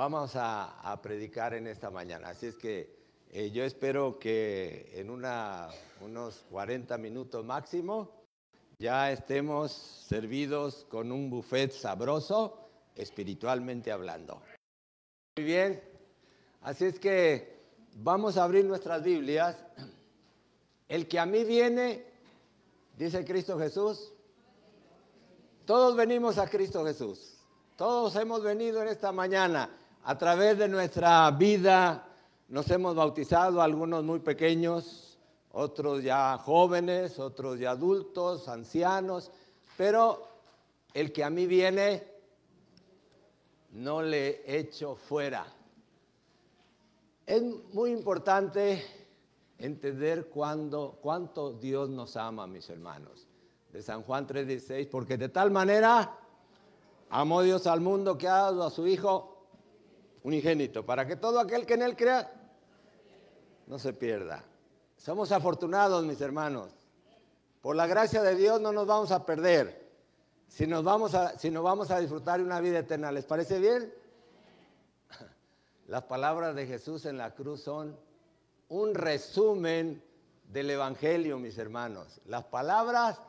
vamos a, predicar en esta mañana. Así es que eh, yo espero que en unos 40 minutos máximo ya estemos servidos con un buffet sabroso, espiritualmente hablando. Muy bien, así es que vamos a abrir nuestras Biblias. El que a mí viene, dice Cristo Jesús, todos venimos a Cristo Jesús. Todos hemos venido en esta mañana a través de nuestra vida. Nos hemos bautizado, algunos muy pequeños, otros ya jóvenes, otros ya adultos, ancianos. Pero el que a mí viene, no le echo fuera. Es muy importante entender cuánto Dios nos ama, mis hermanos de San Juan 3:16, porque de tal manera amó Dios al mundo que ha dado a su Hijo unigénito, para que todo aquel que en Él crea no se pierda. Somos afortunados, mis hermanos. Por la gracia de Dios no nos vamos a perder, si nos vamos a, si nos vamos a disfrutar de una vida eterna. ¿Les parece bien? Las palabras de Jesús en la cruz son un resumen del Evangelio, mis hermanos. Las palabras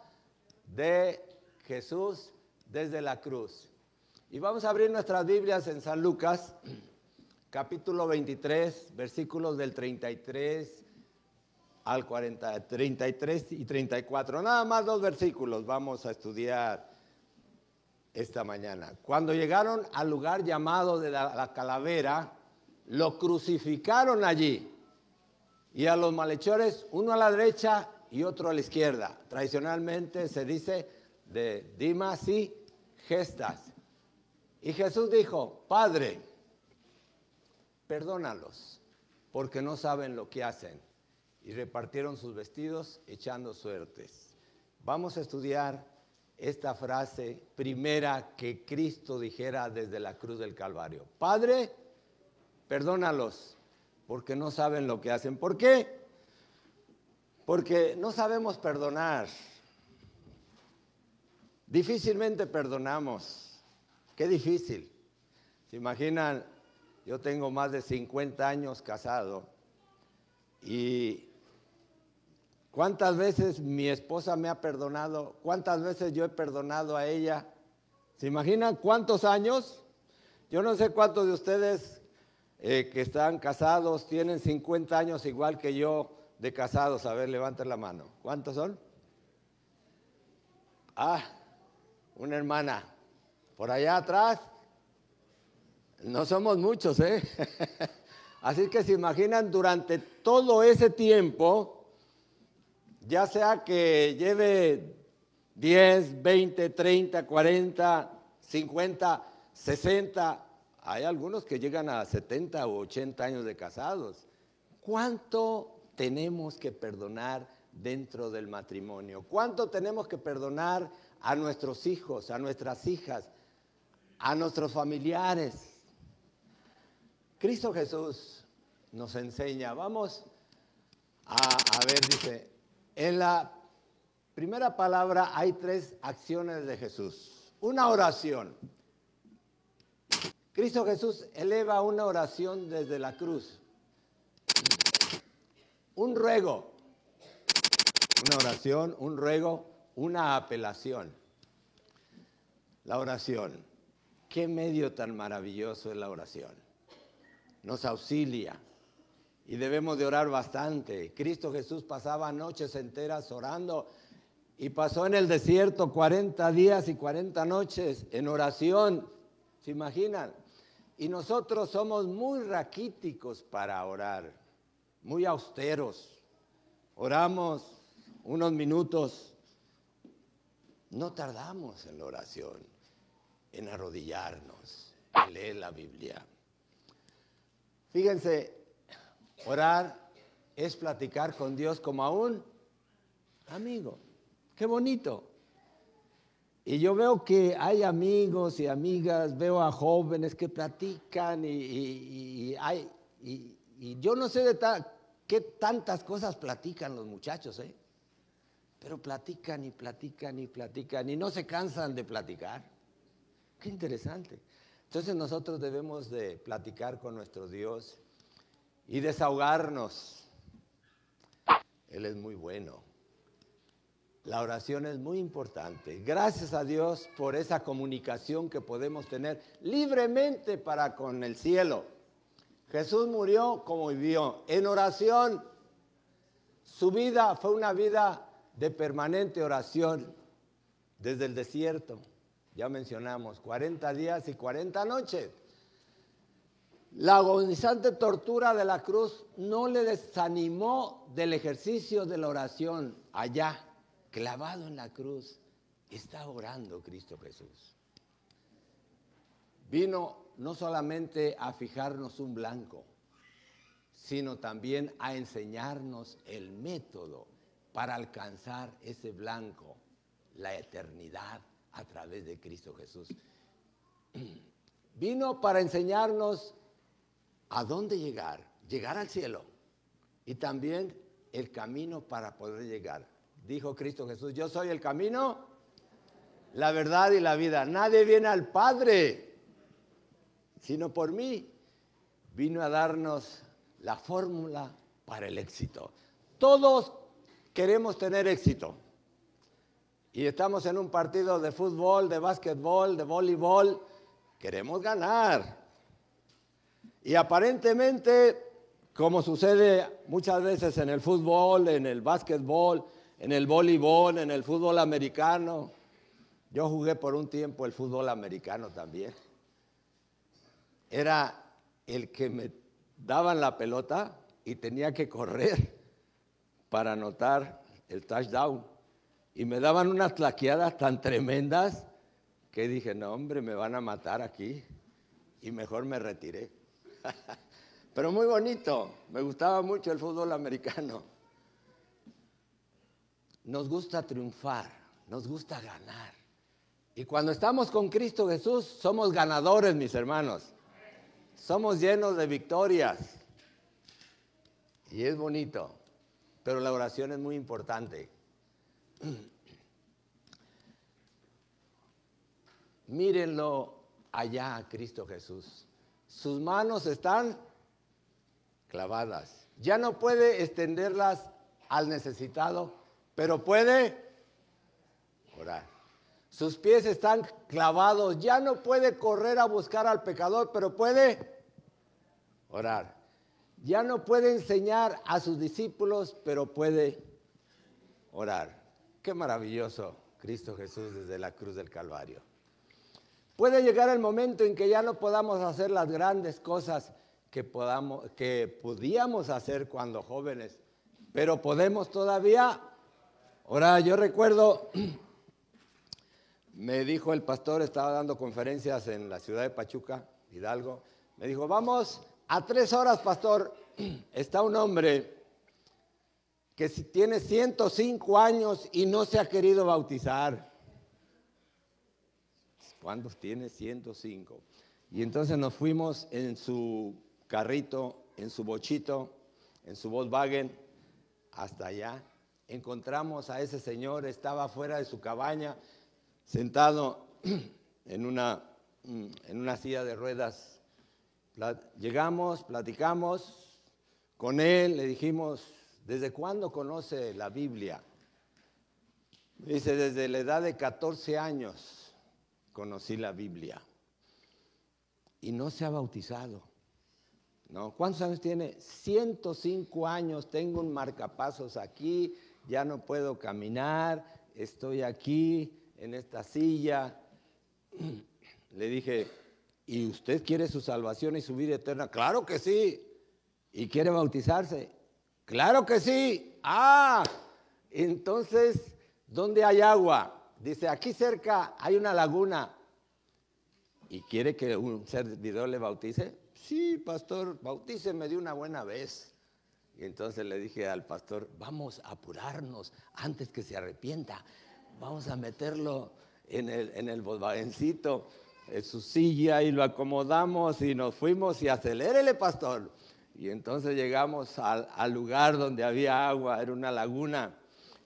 de Jesús desde la cruz. Y vamos a abrir nuestras Biblias en San Lucas, capítulo 23, versículos del 33 al 40, 33 y 34. Nada más dos versículos vamos a estudiar esta mañana. Cuando llegaron al lugar llamado de la, la calavera, lo crucificaron allí. Y a los malhechores, uno a la derecha y otro a la izquierda. Tradicionalmente se dice de Dimas y Gestas. Y Jesús dijo, Padre, perdónalos, porque no saben lo que hacen. Y repartieron sus vestidos echando suertes. Vamos a estudiar esta frase primera que Cristo dijera desde la cruz del Calvario. Padre, perdónalos, porque no saben lo que hacen. ¿Por qué? Porque no sabemos perdonar. Difícilmente perdonamos. Qué difícil. ¿Se imaginan? Yo tengo más de 50 años casado y ¿cuántas veces mi esposa me ha perdonado? ¿Cuántas veces yo he perdonado a ella? ¿Se imaginan cuántos años? Yo no sé cuántos de ustedes eh, que están casados tienen 50 años igual que yo de casados, a ver, levanten la mano. ¿Cuántos son? Ah, una hermana. Por allá atrás. No somos muchos, ¿eh? Así que se imaginan durante todo ese tiempo, ya sea que lleve 10, 20, 30, 40, 50, 60, hay algunos que llegan a 70 o 80 años de casados. ¿Cuánto tenemos que perdonar dentro del matrimonio? ¿Cuánto tenemos que perdonar a nuestros hijos, a nuestras hijas, a nuestros familiares? Cristo Jesús nos enseña, vamos a, ver, dice, en la primera palabra hay tres acciones de Jesús. Una oración. Cristo Jesús eleva una oración desde la cruz un ruego, una oración, un ruego, una apelación. La oración. Qué medio tan maravilloso es la oración. Nos auxilia y debemos de orar bastante. Cristo Jesús pasaba noches enteras orando y pasó en el desierto 40 días y 40 noches en oración. ¿Se imaginan? Y nosotros somos muy raquíticos para orar muy austeros. Oramos unos minutos. No tardamos en la oración, en arrodillarnos, en leer la Biblia. Fíjense, orar es platicar con Dios como a un amigo. Qué bonito. Y yo veo que hay amigos y amigas, veo a jóvenes que platican y, hay, y yo no sé de qué tantas cosas platican los muchachos, ¿eh? Pero platican y platican y platican y no se cansan de platicar. Qué interesante. Entonces nosotros debemos de platicar con nuestro Dios y desahogarnos. Él es muy bueno. La oración es muy importante. Gracias a Dios por esa comunicación que podemos tener libremente para con el cielo. Jesús murió como vivió, en oración. Su vida fue una vida de permanente oración desde el desierto. Ya mencionamos, 40 días y 40 noches. La agonizante tortura de la cruz no le desanimó del ejercicio de la oración allá clavado en la cruz, está orando Cristo Jesús. Vino no solamente a fijarnos un blanco, sino también a enseñarnos el método para alcanzar ese blanco, la eternidad a través de Cristo Jesús. Vino para enseñarnos a dónde llegar, llegar al cielo y también el camino para poder llegar dijo Cristo Jesús, yo soy el camino, la verdad y la vida. Nadie viene al Padre, sino por mí. Vino a darnos la fórmula para el éxito. Todos queremos tener éxito. Y estamos en un partido de fútbol, de básquetbol, de voleibol. Queremos ganar. Y aparentemente, como sucede muchas veces en el fútbol, en el básquetbol, en el voleibol, en el fútbol americano. Yo jugué por un tiempo el fútbol americano también. Era el que me daban la pelota y tenía que correr para anotar el touchdown. Y me daban unas claqueadas tan tremendas que dije, no hombre, me van a matar aquí. Y mejor me retiré. Pero muy bonito, me gustaba mucho el fútbol americano. Nos gusta triunfar, nos gusta ganar. Y cuando estamos con Cristo Jesús, somos ganadores, mis hermanos. Somos llenos de victorias. Y es bonito, pero la oración es muy importante. Mírenlo allá Cristo Jesús. Sus manos están clavadas. Ya no puede extenderlas al necesitado pero puede orar. Sus pies están clavados, ya no puede correr a buscar al pecador, pero puede orar. Ya no puede enseñar a sus discípulos, pero puede orar. Qué maravilloso Cristo Jesús desde la cruz del Calvario. Puede llegar el momento en que ya no podamos hacer las grandes cosas que, podamos, que podíamos hacer cuando jóvenes, pero podemos todavía Ahora, yo recuerdo, me dijo el pastor, estaba dando conferencias en la ciudad de Pachuca, Hidalgo, me dijo, vamos a tres horas, pastor, está un hombre que tiene 105 años y no se ha querido bautizar. ¿Cuándo tiene 105? Y entonces nos fuimos en su carrito, en su bochito, en su Volkswagen, hasta allá encontramos a ese señor, estaba fuera de su cabaña, sentado en una, en una silla de ruedas. Llegamos, platicamos con él, le dijimos, ¿desde cuándo conoce la Biblia? Dice, desde la edad de 14 años conocí la Biblia y no se ha bautizado. ¿No? ¿Cuántos años tiene? 105 años, tengo un marcapasos aquí, ya no puedo caminar, estoy aquí en esta silla. Le dije, ¿y usted quiere su salvación y su vida eterna? Claro que sí. ¿Y quiere bautizarse? Claro que sí. Ah, entonces, ¿dónde hay agua? Dice, aquí cerca hay una laguna. ¿Y quiere que un servidor le bautice? Sí, pastor, bautíceme de una buena vez. Y entonces le dije al pastor, vamos a apurarnos antes que se arrepienta. Vamos a meterlo en el, en el en su silla y lo acomodamos y nos fuimos y acelérele, pastor. Y entonces llegamos al, lugar donde había agua, era una laguna.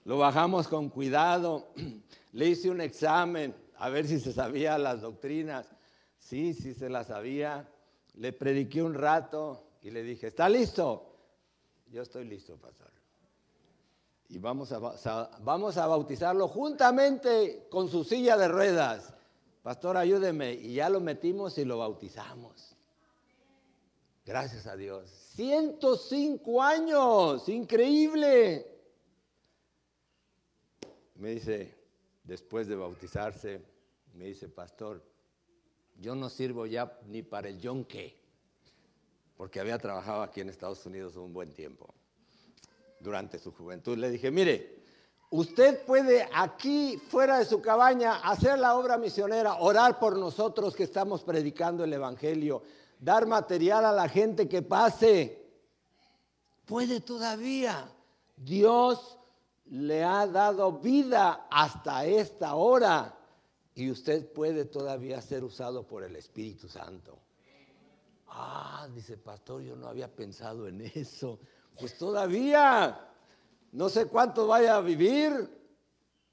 Lo bajamos con cuidado, le hice un examen a ver si se sabía las doctrinas. Sí, sí se la sabía. Le prediqué un rato y le dije, ¿está listo? Yo estoy listo, pastor. Y vamos a, vamos a bautizarlo juntamente con su silla de ruedas. Pastor, ayúdeme. Y ya lo metimos y lo bautizamos. Gracias a Dios. 105 años, increíble. Me dice, después de bautizarse, me dice, pastor, yo no sirvo ya ni para el yonque, porque había trabajado aquí en Estados Unidos un buen tiempo, durante su juventud. Le dije, mire, usted puede aquí, fuera de su cabaña, hacer la obra misionera, orar por nosotros que estamos predicando el Evangelio, dar material a la gente que pase. Puede todavía. Dios le ha dado vida hasta esta hora y usted puede todavía ser usado por el Espíritu Santo. Ah, dice pastor, yo no había pensado en eso. Pues todavía, no sé cuánto vaya a vivir,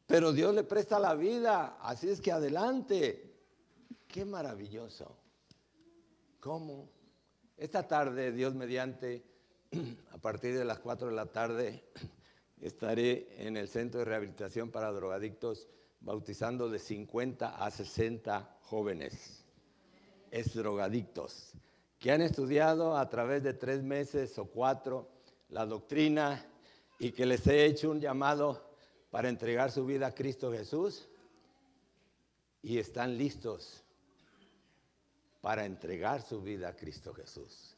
pero Dios le presta la vida, así es que adelante. Qué maravilloso. ¿Cómo? Esta tarde, Dios mediante, a partir de las 4 de la tarde, estaré en el Centro de Rehabilitación para Drogadictos bautizando de 50 a 60 jóvenes, es drogadictos, que han estudiado a través de tres meses o cuatro la doctrina y que les he hecho un llamado para entregar su vida a Cristo Jesús y están listos para entregar su vida a Cristo Jesús,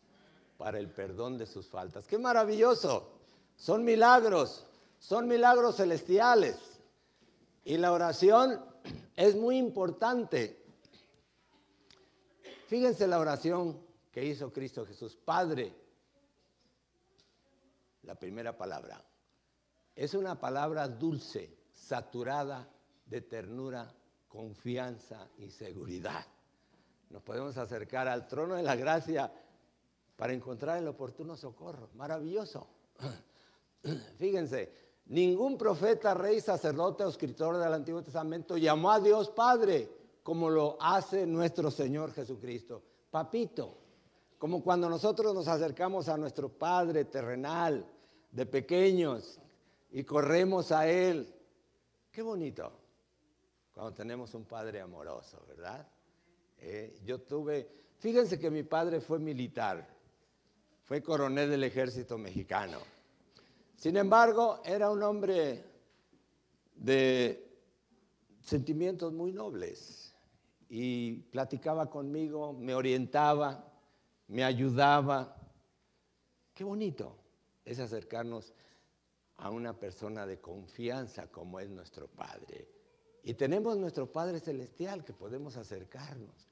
para el perdón de sus faltas. ¡Qué maravilloso! Son milagros, son milagros celestiales. Y la oración es muy importante. Fíjense la oración que hizo Cristo Jesús. Padre, la primera palabra, es una palabra dulce, saturada de ternura, confianza y seguridad. Nos podemos acercar al trono de la gracia para encontrar el oportuno socorro. Maravilloso. Fíjense, Ningún profeta, rey, sacerdote o escritor del Antiguo Testamento llamó a Dios Padre como lo hace nuestro Señor Jesucristo. Papito, como cuando nosotros nos acercamos a nuestro Padre terrenal de pequeños y corremos a Él. Qué bonito cuando tenemos un Padre amoroso, ¿verdad? Eh, yo tuve, fíjense que mi padre fue militar, fue coronel del ejército mexicano. Sin embargo, era un hombre de sentimientos muy nobles y platicaba conmigo, me orientaba, me ayudaba. Qué bonito es acercarnos a una persona de confianza como es nuestro Padre. Y tenemos nuestro Padre Celestial que podemos acercarnos.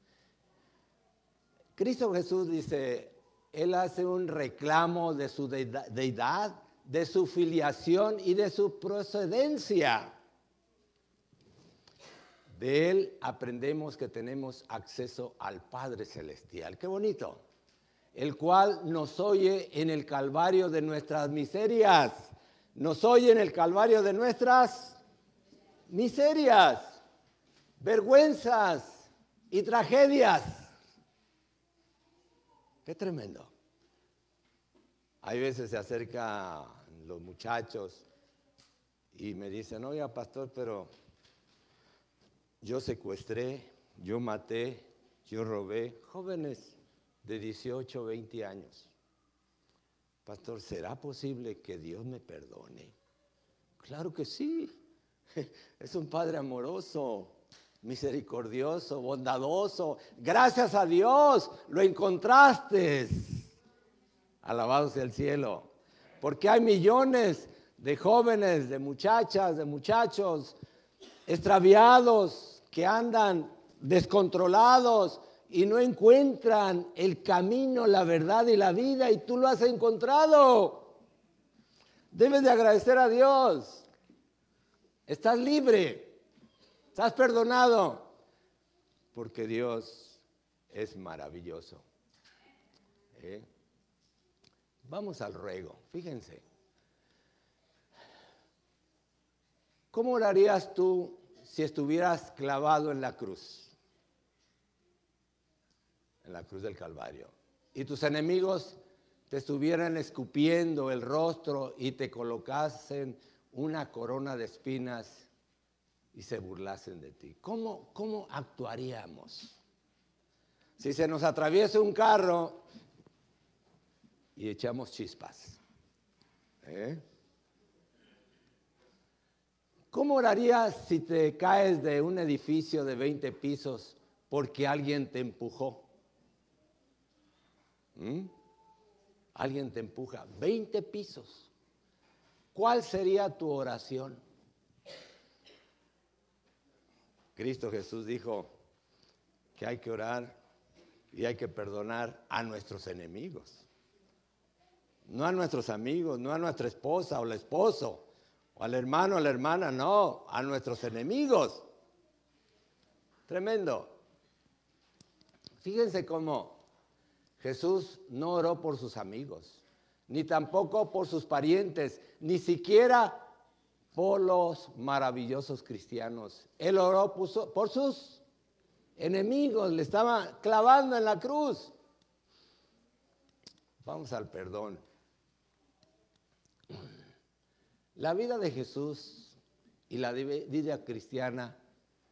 Cristo Jesús dice, Él hace un reclamo de su deidad de su filiación y de su procedencia. De él aprendemos que tenemos acceso al Padre Celestial. Qué bonito. El cual nos oye en el calvario de nuestras miserias. Nos oye en el calvario de nuestras miserias, vergüenzas y tragedias. Qué tremendo. Hay veces se acerca los muchachos y me dicen, oiga, pastor, pero yo secuestré, yo maté, yo robé jóvenes de 18, 20 años. Pastor, ¿será posible que Dios me perdone? Claro que sí. Es un Padre amoroso, misericordioso, bondadoso. Gracias a Dios, lo encontraste. Alabado sea el cielo. Porque hay millones de jóvenes, de muchachas, de muchachos extraviados que andan descontrolados y no encuentran el camino, la verdad y la vida y tú lo has encontrado. Debes de agradecer a Dios. Estás libre, estás perdonado, porque Dios es maravilloso. ¿Eh? Vamos al ruego, fíjense. ¿Cómo orarías tú si estuvieras clavado en la cruz? en la cruz del Calvario. Y tus enemigos te estuvieran escupiendo el rostro y te colocasen una corona de espinas y se burlasen de ti. ¿Cómo, cómo actuaríamos? Si se nos atraviesa un carro y echamos chispas. ¿eh? ¿Cómo orarías si te caes de un edificio de 20 pisos porque alguien te empujó? ¿Mm? Alguien te empuja 20 pisos. ¿Cuál sería tu oración? Cristo Jesús dijo que hay que orar y hay que perdonar a nuestros enemigos. No a nuestros amigos, no a nuestra esposa o el esposo, o al hermano o la hermana, no, a nuestros enemigos. Tremendo. Fíjense cómo Jesús no oró por sus amigos, ni tampoco por sus parientes, ni siquiera por los maravillosos cristianos. Él oró por sus enemigos, le estaba clavando en la cruz. Vamos al perdón. La vida de Jesús y la vida cristiana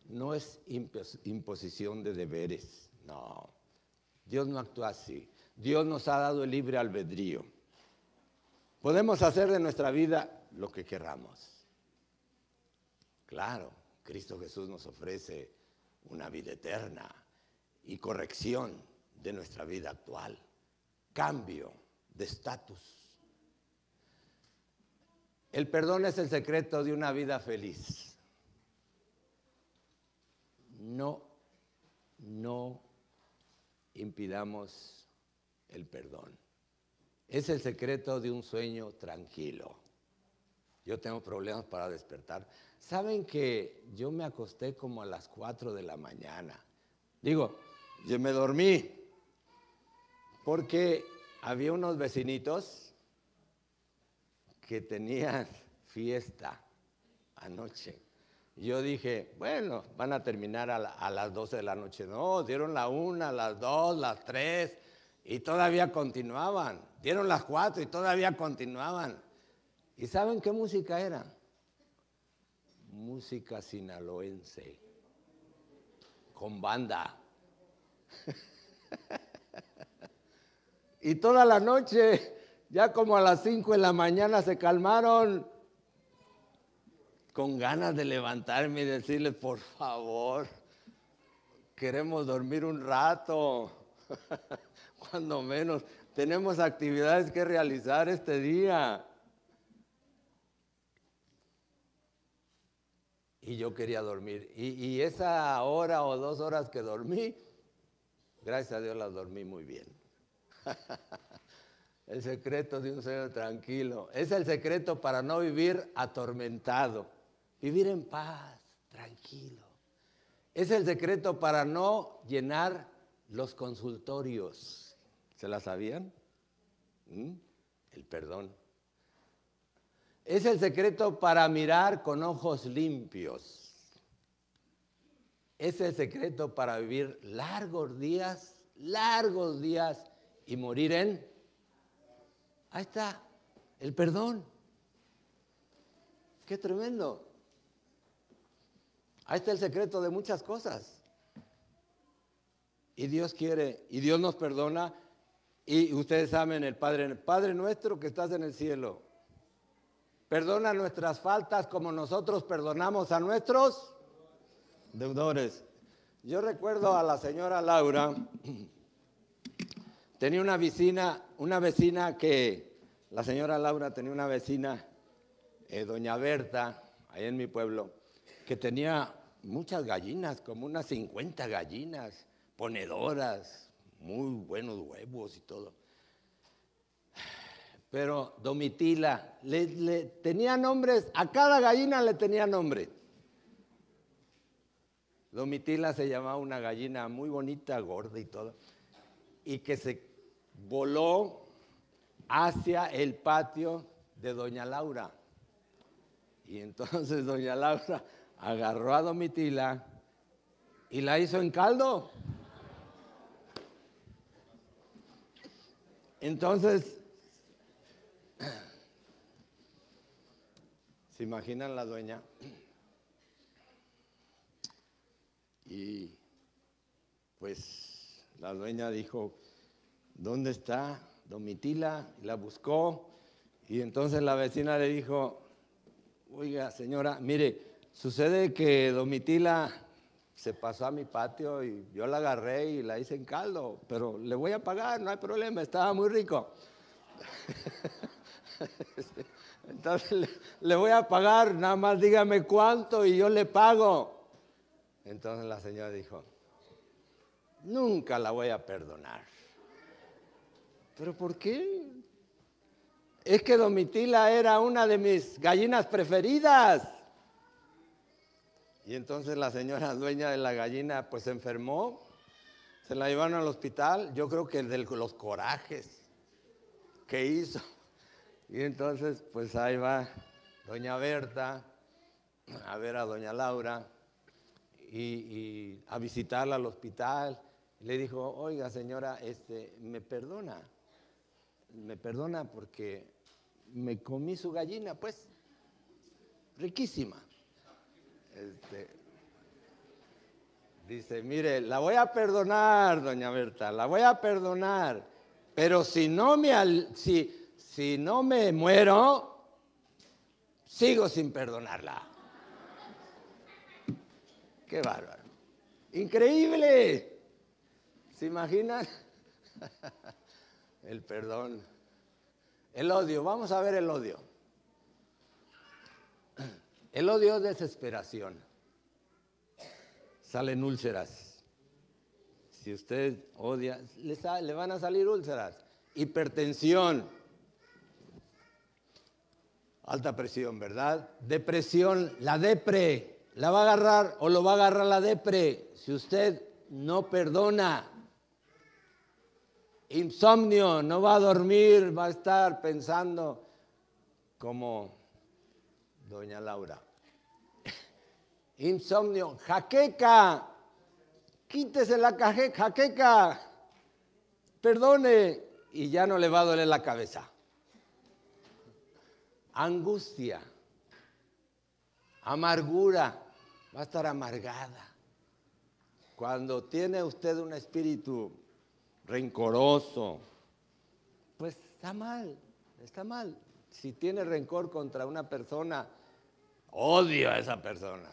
no es imposición de deberes, no. Dios no actúa así. Dios nos ha dado el libre albedrío. Podemos hacer de nuestra vida lo que queramos. Claro, Cristo Jesús nos ofrece una vida eterna y corrección de nuestra vida actual, cambio de estatus. El perdón es el secreto de una vida feliz. No, no impidamos el perdón. Es el secreto de un sueño tranquilo. Yo tengo problemas para despertar. Saben que yo me acosté como a las 4 de la mañana. Digo, yo me dormí porque había unos vecinitos que tenían fiesta anoche. Yo dije, bueno, van a terminar a, las 12 de la noche. No, dieron la una, las dos, las tres y todavía continuaban. Dieron las cuatro y todavía continuaban. ¿Y saben qué música era? Música sinaloense, con banda. y toda la noche, ya como a las cinco de la mañana se calmaron con ganas de levantarme y decirle, por favor, queremos dormir un rato, cuando menos, tenemos actividades que realizar este día. Y yo quería dormir. Y, esa hora o dos horas que dormí, gracias a Dios las dormí muy bien. el secreto de un sueño tranquilo. Es el secreto para no vivir atormentado. Vivir en paz, tranquilo. Es el secreto para no llenar los consultorios. ¿Se la sabían? ¿Mm? El perdón. Es el secreto para mirar con ojos limpios. Es el secreto para vivir largos días, largos días y morir en... Ahí está, el perdón. Qué tremendo. Ahí está el secreto de muchas cosas. Y Dios quiere, y Dios nos perdona. Y ustedes saben, el Padre, Padre nuestro que estás en el cielo, perdona nuestras faltas como nosotros perdonamos a nuestros deudores. Yo recuerdo a la señora Laura, tenía una vecina, una vecina que, la señora Laura tenía una vecina, eh, doña Berta, ahí en mi pueblo, que tenía muchas gallinas, como unas 50 gallinas, ponedoras, muy buenos huevos y todo. Pero Domitila, le, tenía nombres, a cada gallina le tenía nombre. Domitila se llamaba una gallina muy bonita, gorda y todo, y que se voló hacia el patio de Doña Laura. Y entonces Doña Laura agarró a Domitila y la hizo en caldo. Entonces, ¿se imaginan la dueña? Y pues la dueña dijo, ¿dónde está Domitila? La buscó y entonces la vecina le dijo, oiga señora, mire, sucede que Domitila se pasó a mi patio y yo la agarré y la hice en caldo, pero le voy a pagar, no hay problema, estaba muy rico. Entonces le, voy a pagar, nada más dígame cuánto y yo le pago. Entonces la señora dijo, nunca la voy a perdonar. ¿Pero por qué? Es que Domitila era una de mis gallinas preferidas. Y entonces la señora dueña de la gallina pues se enfermó, se la llevaron al hospital, yo creo que de los corajes que hizo. Y entonces pues ahí va doña Berta a ver a doña Laura y, a visitarla al hospital. Le dijo, oiga señora, este, me perdona, me perdona porque me comí su gallina, pues, riquísima. Este, dice, mire, la voy a perdonar, doña Berta, la voy a perdonar, pero si no me, si, si no me muero, sigo sin perdonarla. Qué bárbaro. Increíble. ¿Se imaginan? El perdón. El odio. Vamos a ver el odio. El odio es desesperación. Salen úlceras. Si usted odia, le, van a salir úlceras. Hipertensión. Alta presión, ¿verdad? Depresión, la depre. La va a agarrar o lo va a agarrar la depre si usted no perdona. Insomnio, no va a dormir, va a estar pensando como doña Laura. Insomnio, jaqueca, quítese la jaqueca, perdone y ya no le va a doler la cabeza. Angustia, amargura, va a estar amargada. Cuando tiene usted un espíritu rencoroso, pues está mal, está mal. Si tiene rencor contra una persona, Odio a esa persona.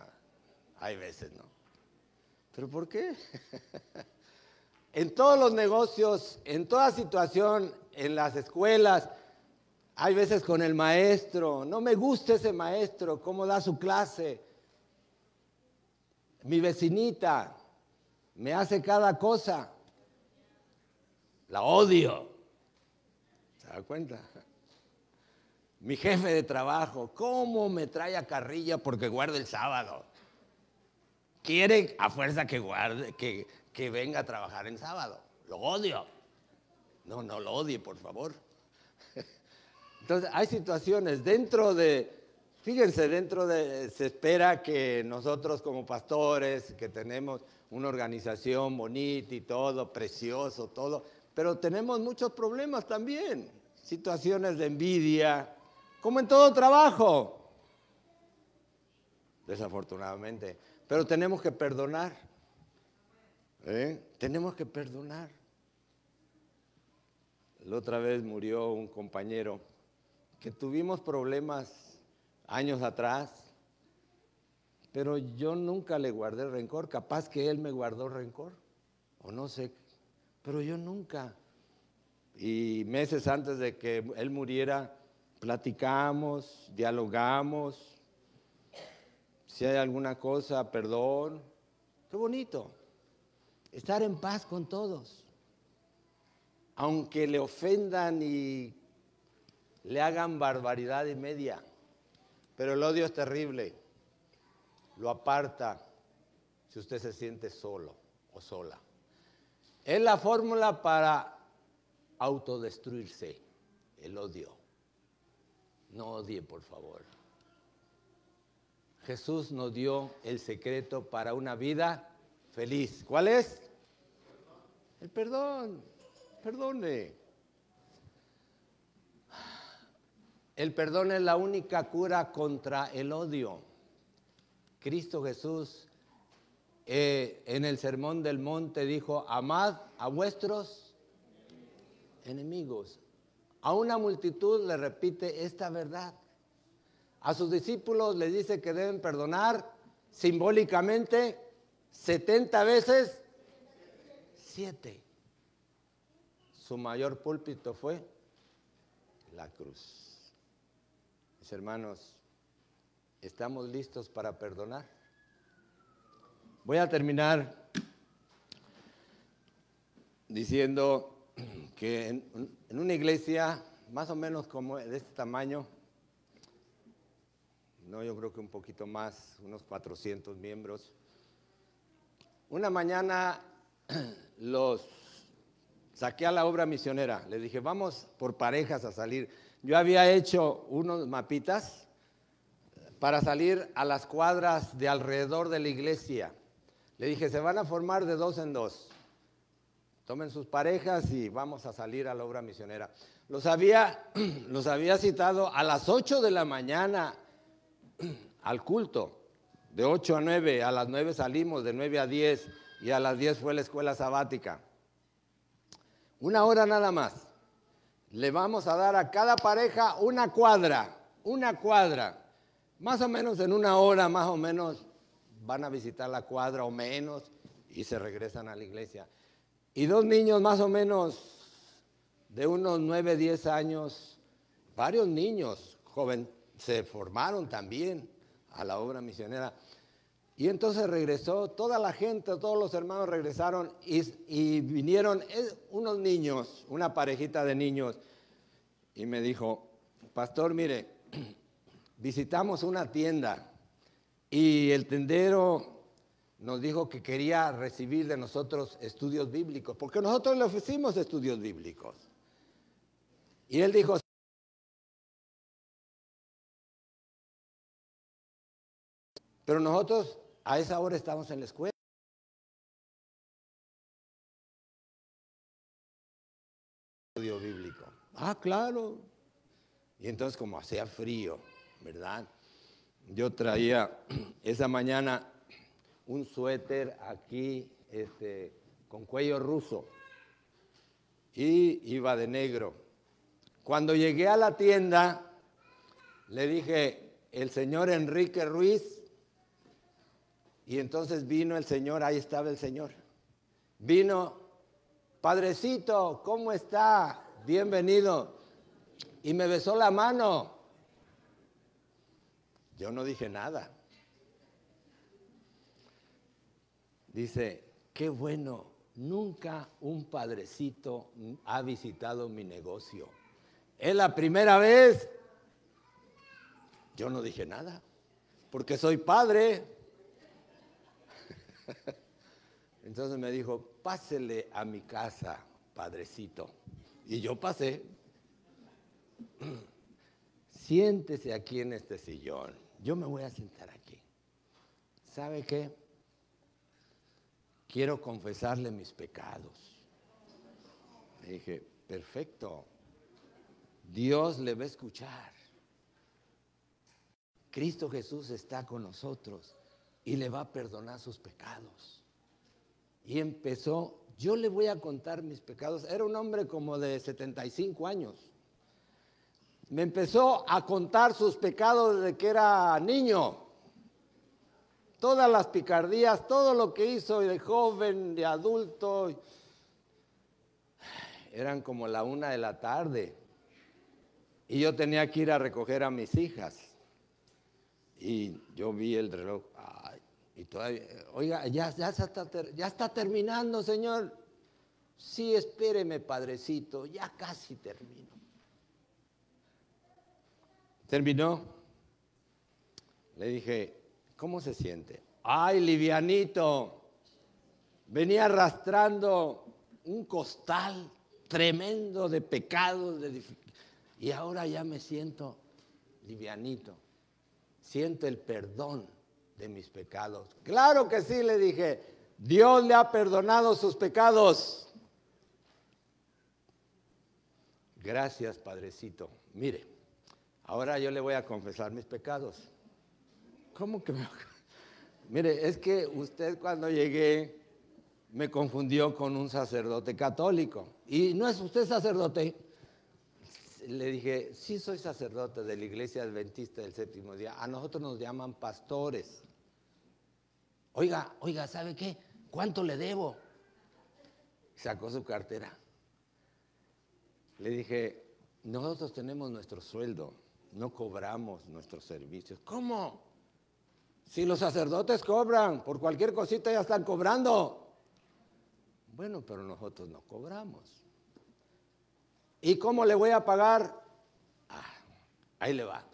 Hay veces, ¿no? ¿Pero por qué? en todos los negocios, en toda situación, en las escuelas, hay veces con el maestro, no me gusta ese maestro, cómo da su clase. Mi vecinita me hace cada cosa. La odio. ¿Se da cuenta? Mi jefe de trabajo, ¿cómo me trae a carrilla porque guarde el sábado? Quiere a fuerza que guarde, que, que venga a trabajar en sábado. Lo odio. No, no lo odie, por favor. Entonces, hay situaciones dentro de, fíjense, dentro de, se espera que nosotros como pastores, que tenemos una organización bonita y todo, precioso, todo, pero tenemos muchos problemas también, situaciones de envidia, como en todo trabajo, desafortunadamente. Pero tenemos que perdonar. ¿eh? Tenemos que perdonar. La otra vez murió un compañero que tuvimos problemas años atrás, pero yo nunca le guardé rencor. Capaz que él me guardó rencor, o no sé, pero yo nunca. Y meses antes de que él muriera, platicamos, dialogamos, si hay alguna cosa, perdón. Qué bonito. Estar en paz con todos. Aunque le ofendan y le hagan barbaridad y media. Pero el odio es terrible. Lo aparta si usted se siente solo o sola. Es la fórmula para autodestruirse, el odio. No odie, por favor. Jesús nos dio el secreto para una vida feliz. ¿Cuál es? El perdón. Perdone. El perdón es la única cura contra el odio. Cristo Jesús eh, en el Sermón del Monte dijo, amad a vuestros enemigos. A una multitud le repite esta verdad. A sus discípulos les dice que deben perdonar simbólicamente 70 veces 7. Su mayor púlpito fue la cruz. Mis hermanos, ¿estamos listos para perdonar? Voy a terminar diciendo que en, una iglesia más o menos como de este tamaño, no, yo creo que un poquito más, unos 400 miembros. Una mañana los saqué a la obra misionera, le dije, vamos por parejas a salir. Yo había hecho unos mapitas para salir a las cuadras de alrededor de la iglesia. Le dije, se van a formar de dos en dos. Tomen sus parejas y vamos a salir a la obra misionera. Los había, los había citado a las 8 de la mañana al culto, de 8 a 9. A las 9 salimos, de 9 a 10 y a las 10 fue la escuela sabática. Una hora nada más. Le vamos a dar a cada pareja una cuadra, una cuadra. Más o menos en una hora, más o menos, van a visitar la cuadra o menos y se regresan a la iglesia. Y dos niños más o menos de unos nueve, diez años, varios niños joven, se formaron también a la obra misionera. Y entonces regresó, toda la gente, todos los hermanos regresaron y, vinieron eh, unos niños, una parejita de niños, y me dijo, pastor, mire, visitamos una tienda y el tendero nos dijo que quería recibir de nosotros estudios bíblicos, porque nosotros le ofrecimos estudios bíblicos. Y él dijo, pero nosotros a esa hora estamos en la escuela. Estudio bíblico. Ah, claro. Y entonces como hacía frío, ¿verdad? Yo traía esa mañana un suéter aquí este, con cuello ruso y iba de negro. Cuando llegué a la tienda, le dije, el señor Enrique Ruiz y entonces vino el Señor, ahí estaba el Señor. Vino, Padrecito, ¿cómo está? Bienvenido. Y me besó la mano. Yo no dije nada. Dice, qué bueno, nunca un padrecito ha visitado mi negocio. Es la primera vez. Yo no dije nada, porque soy padre. Entonces me dijo, pásele a mi casa, padrecito. Y yo pasé. Siéntese aquí en este sillón. Yo me voy a sentar aquí. ¿Sabe qué? Quiero confesarle mis pecados. Le dije, perfecto. Dios le va a escuchar. Cristo Jesús está con nosotros y le va a perdonar sus pecados. Y empezó, yo le voy a contar mis pecados. Era un hombre como de 75 años. Me empezó a contar sus pecados desde que era niño. Todas las picardías, todo lo que hizo de joven, de adulto. Eran como la una de la tarde. Y yo tenía que ir a recoger a mis hijas. Y yo vi el reloj. Y todavía, oiga, ya, está, ya está terminando, Señor. Sí, espéreme, Padrecito, ya casi termino. Terminó. Le dije, ¿cómo se siente? Ay, livianito. Venía arrastrando un costal tremendo de pecados, de y ahora ya me siento livianito. Siento el perdón de mis pecados. Claro que sí, le dije, Dios le ha perdonado sus pecados. Gracias, Padrecito. Mire, Ahora yo le voy a confesar mis pecados. ¿Cómo que me... Mire, es que usted cuando llegué me confundió con un sacerdote católico. Y no es usted sacerdote. Le dije, sí soy sacerdote de la iglesia adventista del séptimo día. A nosotros nos llaman pastores. Oiga, oiga, ¿sabe qué? ¿Cuánto le debo? Sacó su cartera. Le dije, nosotros tenemos nuestro sueldo, no cobramos nuestros servicios. ¿Cómo? Si los sacerdotes cobran, por cualquier cosita ya están cobrando. Bueno, pero nosotros no cobramos. ¿Y cómo le voy a pagar? Ah, ahí le va.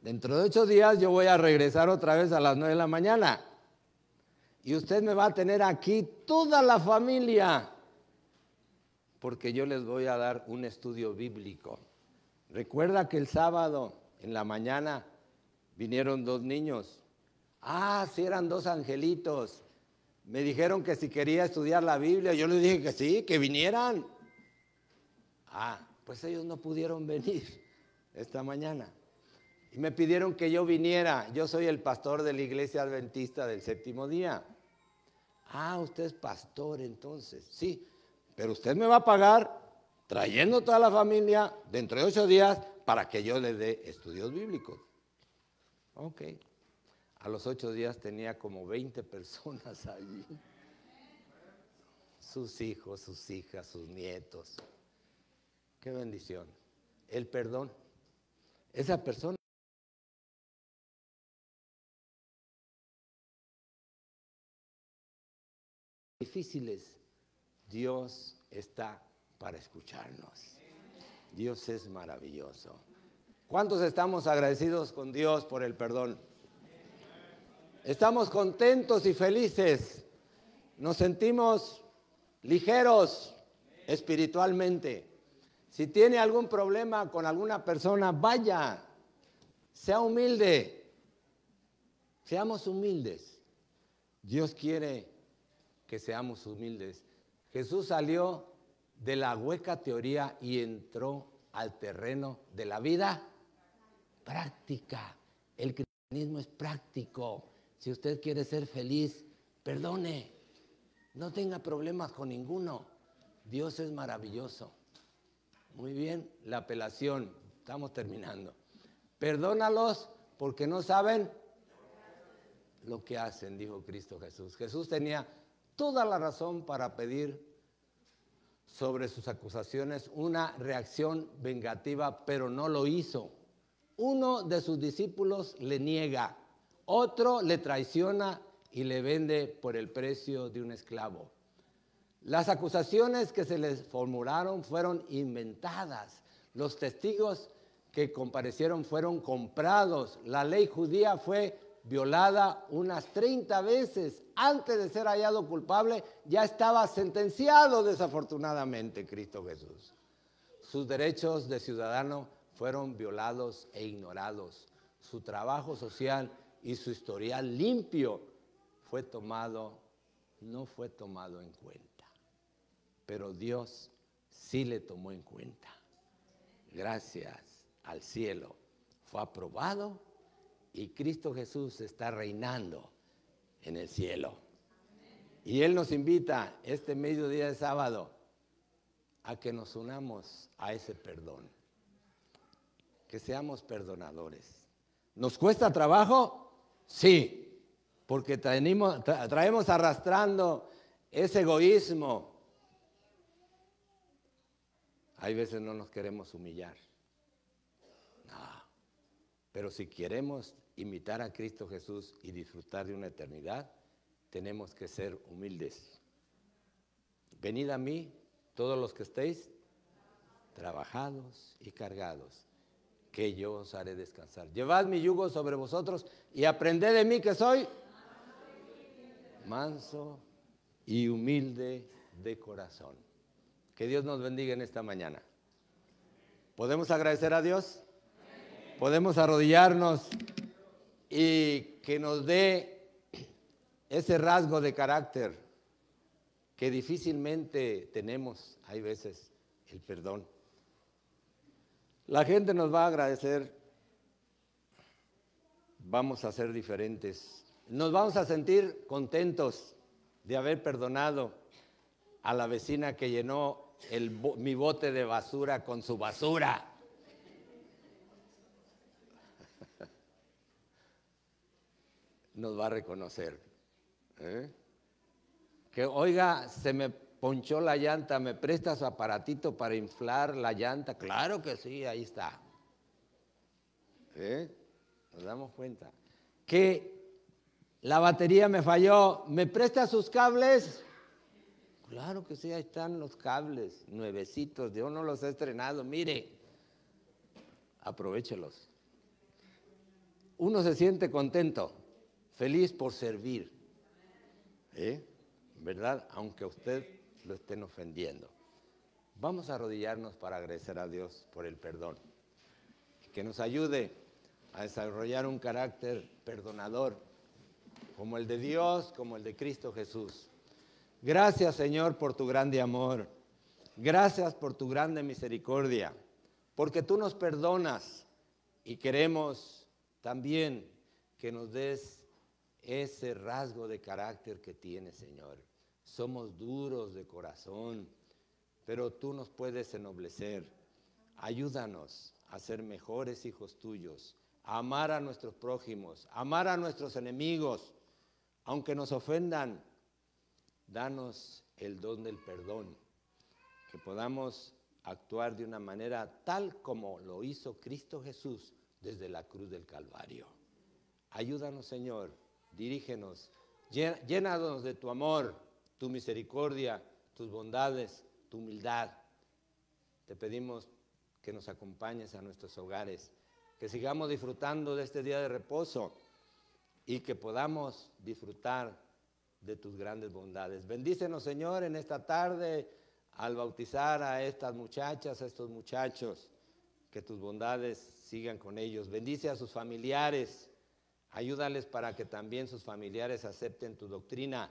Dentro de ocho días yo voy a regresar otra vez a las nueve de la mañana. Y usted me va a tener aquí toda la familia. Porque yo les voy a dar un estudio bíblico. Recuerda que el sábado en la mañana vinieron dos niños. Ah, sí, eran dos angelitos. Me dijeron que si quería estudiar la Biblia, yo les dije que sí, que vinieran. Ah, pues ellos no pudieron venir esta mañana. Y me pidieron que yo viniera. Yo soy el pastor de la iglesia adventista del séptimo día. Ah, usted es pastor entonces. Sí, pero usted me va a pagar trayendo toda la familia dentro de ocho días para que yo le dé estudios bíblicos. Ok. A los ocho días tenía como 20 personas allí. Sus hijos, sus hijas, sus nietos. Qué bendición. El perdón. Esa persona. Difíciles. Dios está para escucharnos. Dios es maravilloso. ¿Cuántos estamos agradecidos con Dios por el perdón? Estamos contentos y felices. Nos sentimos ligeros espiritualmente. Si tiene algún problema con alguna persona, vaya, sea humilde. Seamos humildes. Dios quiere que seamos humildes. Jesús salió de la hueca teoría y entró al terreno de la vida práctica. El cristianismo es práctico. Si usted quiere ser feliz, perdone. No tenga problemas con ninguno. Dios es maravilloso. Muy bien, la apelación. Estamos terminando. Perdónalos porque no saben lo que hacen, dijo Cristo Jesús. Jesús tenía toda la razón para pedir sobre sus acusaciones una reacción vengativa, pero no lo hizo. Uno de sus discípulos le niega. Otro le traiciona y le vende por el precio de un esclavo. Las acusaciones que se les formularon fueron inventadas. Los testigos que comparecieron fueron comprados. La ley judía fue violada unas 30 veces. Antes de ser hallado culpable, ya estaba sentenciado desafortunadamente Cristo Jesús. Sus derechos de ciudadano fueron violados e ignorados. Su trabajo social y su historial limpio fue tomado, no fue tomado en cuenta. Pero Dios sí le tomó en cuenta. Gracias al cielo. Fue aprobado y Cristo Jesús está reinando en el cielo. Y Él nos invita este mediodía de sábado a que nos unamos a ese perdón, que seamos perdonadores. ¿Nos cuesta trabajo? Sí, porque traemos, arrastrando ese egoísmo. Hay veces no nos queremos humillar. No. Pero si queremos imitar a Cristo Jesús y disfrutar de una eternidad, tenemos que ser humildes. Venid a mí, todos los que estéis trabajados y cargados, que yo os haré descansar. Llevad mi yugo sobre vosotros y aprended de mí que soy manso y humilde de corazón. Que Dios nos bendiga en esta mañana. ¿Podemos agradecer a Dios? Podemos arrodillarnos y que nos dé ese rasgo de carácter que difícilmente tenemos, hay veces, el perdón. La gente nos va a agradecer. Vamos a ser diferentes. Nos vamos a sentir contentos de haber perdonado a la vecina que llenó mi bote de basura con su basura. Nos va a reconocer. ¿eh? Que oiga, se me ponchó la llanta, ¿me presta su aparatito para inflar la llanta? Claro que sí, ahí está. ¿Eh? Nos damos cuenta. Que la batería me falló, ¿me presta sus cables? Claro que sí, ahí están los cables, nuevecitos, yo no los he estrenado, mire, aprovechelos. Uno se siente contento, feliz por servir, ¿eh? ¿verdad? Aunque usted lo estén ofendiendo. Vamos a arrodillarnos para agradecer a Dios por el perdón. Que nos ayude a desarrollar un carácter perdonador, como el de Dios, como el de Cristo Jesús. Gracias Señor por tu grande amor. Gracias por tu grande misericordia. Porque tú nos perdonas y queremos también que nos des ese rasgo de carácter que tienes, Señor somos duros de corazón, pero tú nos puedes ennoblecer. Ayúdanos a ser mejores hijos tuyos, a amar a nuestros prójimos, a amar a nuestros enemigos, aunque nos ofendan. Danos el don del perdón, que podamos actuar de una manera tal como lo hizo Cristo Jesús desde la cruz del Calvario. Ayúdanos, Señor, dirígenos, llénanos de tu amor tu misericordia, tus bondades, tu humildad. Te pedimos que nos acompañes a nuestros hogares, que sigamos disfrutando de este día de reposo y que podamos disfrutar de tus grandes bondades. Bendícenos, Señor, en esta tarde al bautizar a estas muchachas, a estos muchachos, que tus bondades sigan con ellos. Bendice a sus familiares, ayúdales para que también sus familiares acepten tu doctrina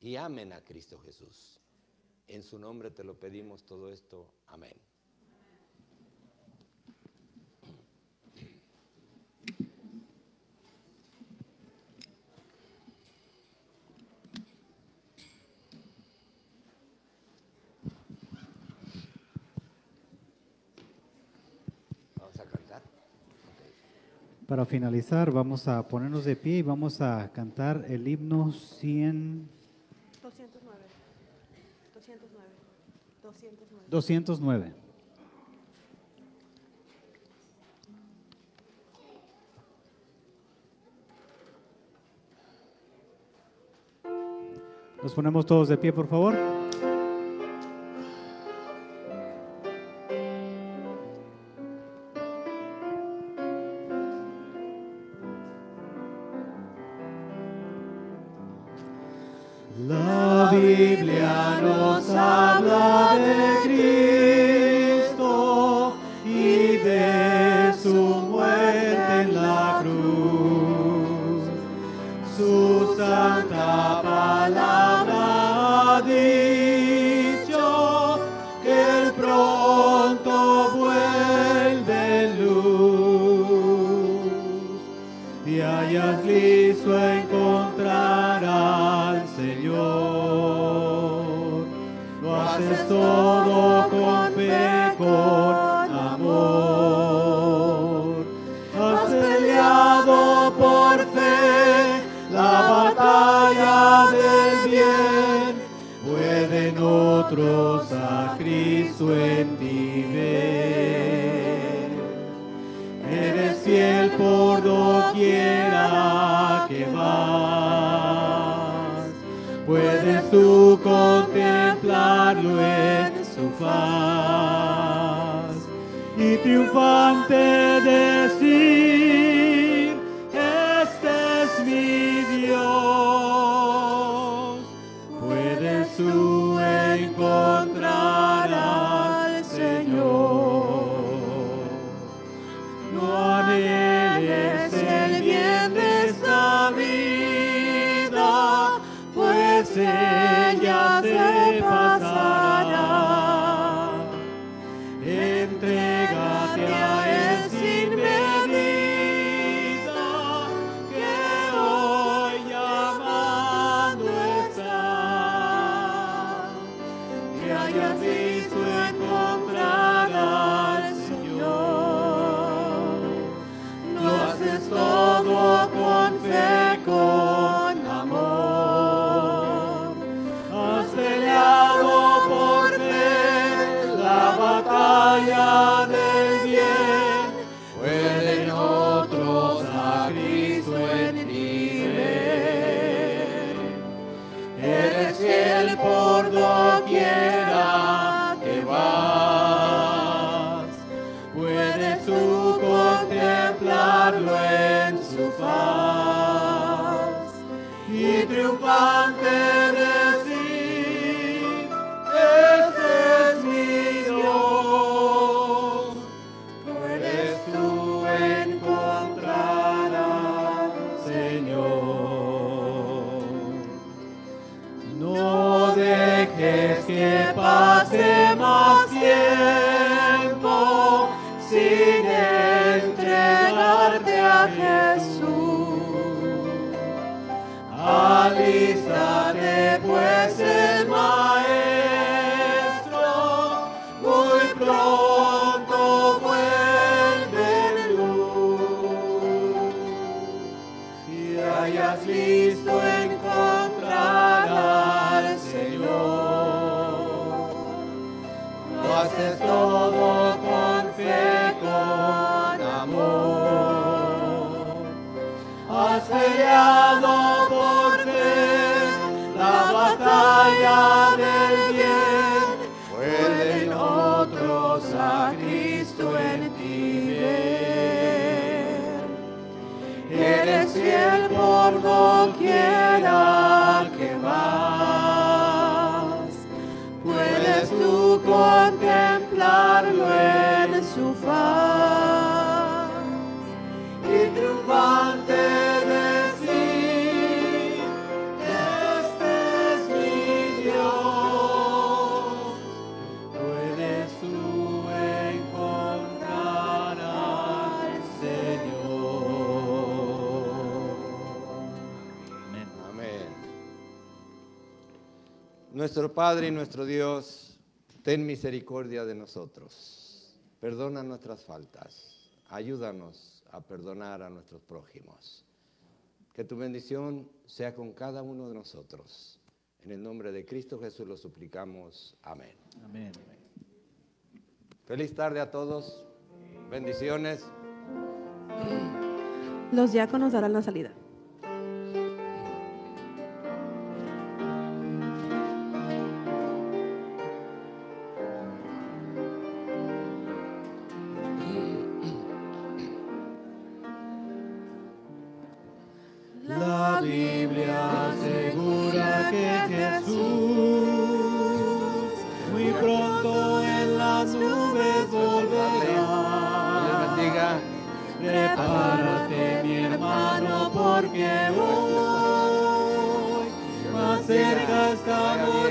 y amen a Cristo Jesús. En su nombre te lo pedimos todo esto. Amén. Vamos a cantar. Para finalizar, vamos a ponernos de pie y vamos a cantar el himno 100. 209. Nos ponemos todos de pie, por favor. Entrégate a en su faz y triunfante de sí. Este es mi Dios, tú tú encontrar al Señor. Amén. Amén. Nuestro Padre y nuestro Dios ten misericordia de nosotros, perdona nuestras faltas, ayúdanos a perdonar a nuestros prójimos. Que tu bendición sea con cada uno de nosotros. En el nombre de Cristo Jesús lo suplicamos. Amén. Amén. Feliz tarde a todos. Bendiciones. Los diáconos darán la salida. estamos.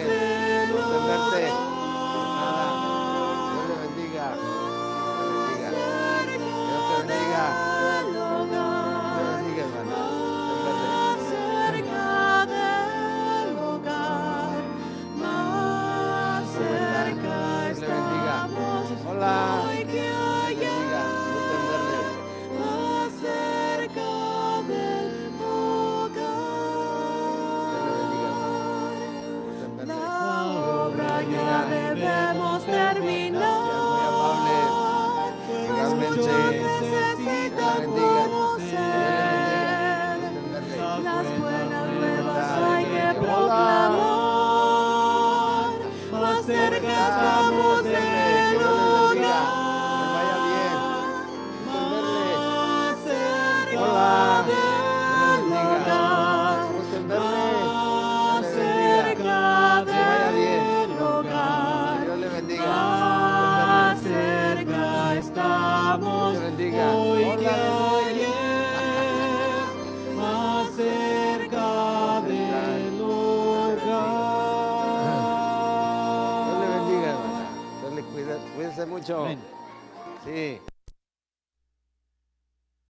예.